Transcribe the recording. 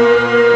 Música